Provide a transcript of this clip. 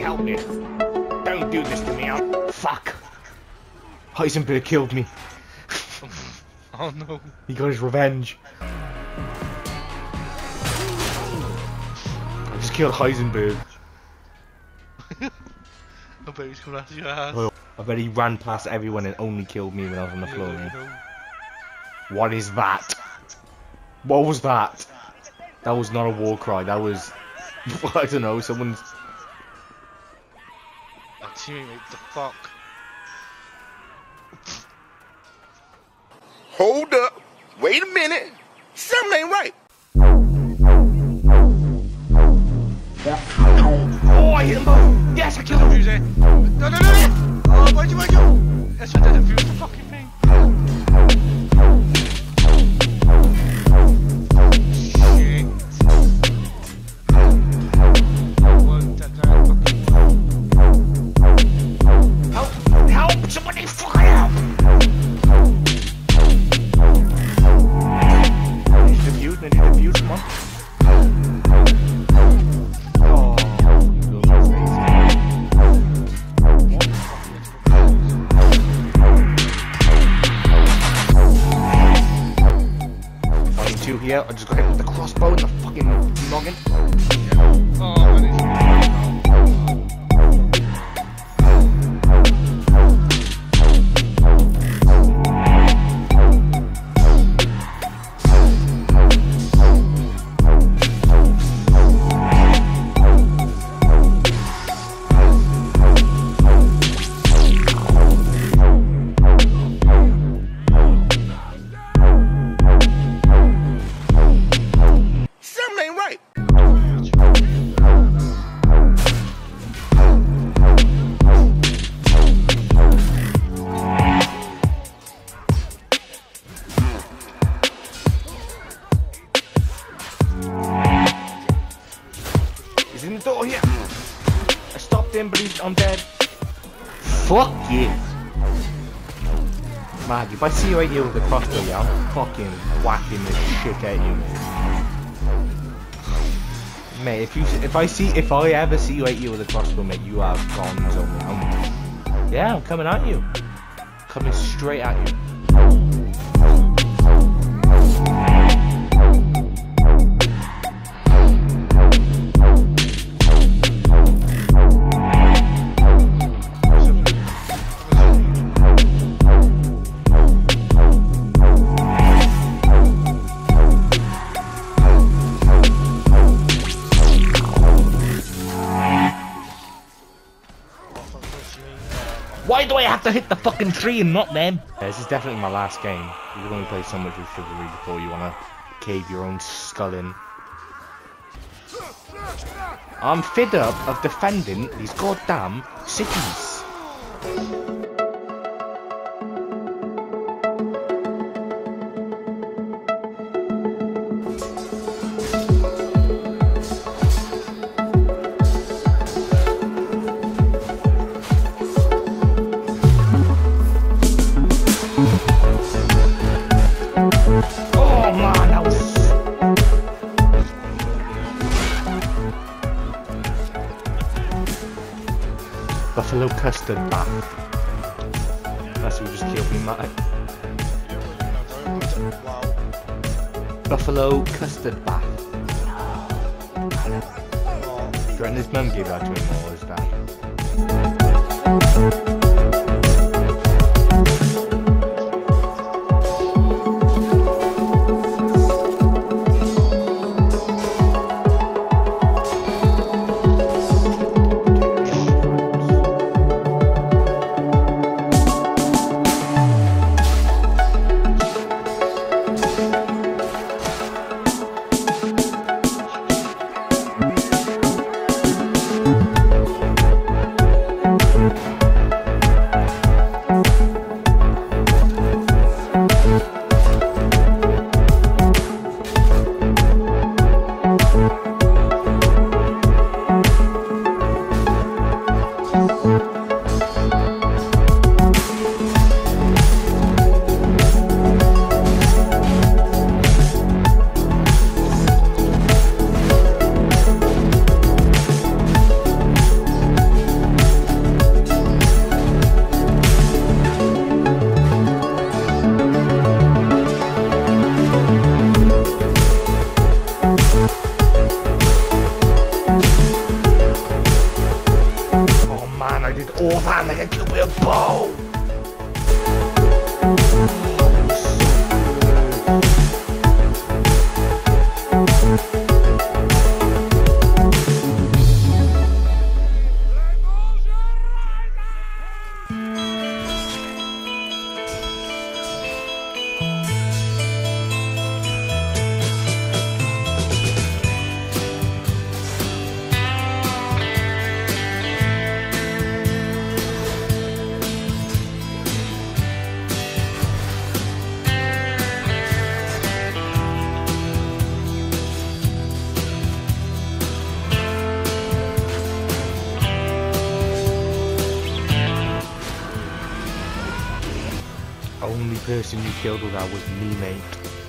help me. Don't do this to me. I'm... Fuck. Heisenberg killed me. Oh no. He got his revenge. I just killed Heisenberg. I bet he's coming after your ass. Oh, I bet he ran past everyone and only killed me when I was on the floor. don't man. know. What is that? What was that? That was not a war cry. That was, I don't know, someone's. Teammate, what the fuck? Hold up. Wait a minute. Something ain't right. Oh, I hit him. Yes, I killed him. It. No, no, no, no! Oh, why'd you, why'd you? That's what didn't the fucking two here. I just got hit with the crossbow in the fucking noggin. Oh, door here. I stopped him, he's, I'm dead. Fuck you. Mag, if I see you right here with the crossbow, yeah, I'm fucking whacking this shit at you, mate. Mate, if you, if I see, if I ever see you right here with a crossbow, mate, you are gone, so I'm, yeah, I'm coming at you. Coming straight at you. Have to hit the fucking tree and not them? Yeah, this is definitely my last game. You can only play so much with Chivalry before you want to cave your own skull in. I'm fed up of defending these goddamn cities. Buffalo custard bath. That's who just killed me, Matt. Buffalo custard bath. Do you his mum gave that to him or his dad? That like The only person you killed with that was me, mate.